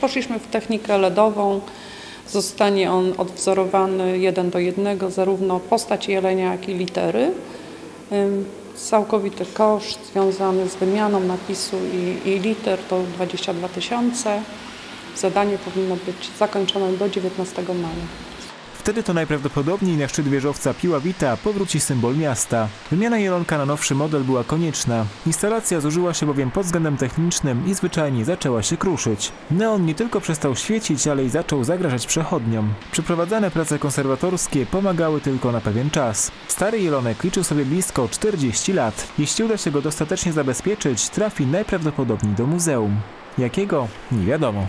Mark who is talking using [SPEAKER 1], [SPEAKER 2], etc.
[SPEAKER 1] Poszliśmy w technikę LEDową. Zostanie on odwzorowany jeden do jednego, zarówno postać jelenia, jak i litery. Całkowity koszt związany z wymianą napisu i, i liter to 22 tysiące. Zadanie powinno być zakończone do 19 maja.
[SPEAKER 2] Wtedy to najprawdopodobniej na szczyt wieżowca Piławita powróci symbol miasta. Wymiana jelonka na nowszy model była konieczna. Instalacja zużyła się bowiem pod względem technicznym i zwyczajnie zaczęła się kruszyć. Neon nie tylko przestał świecić, ale i zaczął zagrażać przechodniom. Przeprowadzane prace konserwatorskie pomagały tylko na pewien czas. Stary jelonek liczył sobie blisko 40 lat. Jeśli uda się go dostatecznie zabezpieczyć, trafi najprawdopodobniej do muzeum. Jakiego? Nie wiadomo.